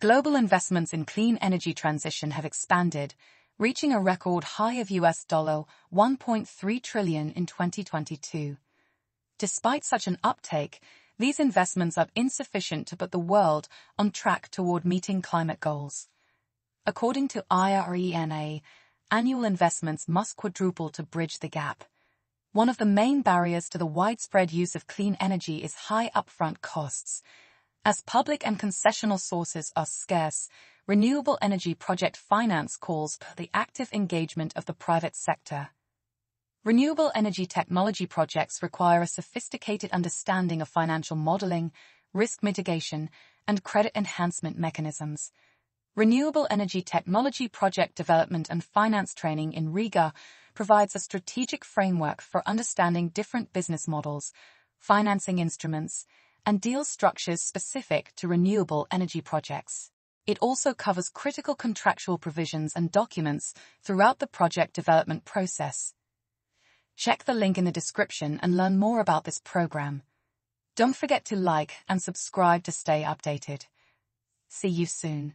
Global investments in clean energy transition have expanded, reaching a record high of US dollar 1.3 trillion in 2022. Despite such an uptake, these investments are insufficient to put the world on track toward meeting climate goals. According to IRENA, annual investments must quadruple to bridge the gap. One of the main barriers to the widespread use of clean energy is high upfront costs. As public and concessional sources are scarce, renewable energy project finance calls for the active engagement of the private sector. Renewable energy technology projects require a sophisticated understanding of financial modeling, risk mitigation, and credit enhancement mechanisms. Renewable Energy Technology Project Development and Finance Training in Riga provides a strategic framework for understanding different business models, financing instruments, and deal structures specific to renewable energy projects. It also covers critical contractual provisions and documents throughout the project development process. Check the link in the description and learn more about this program. Don't forget to like and subscribe to stay updated. See you soon.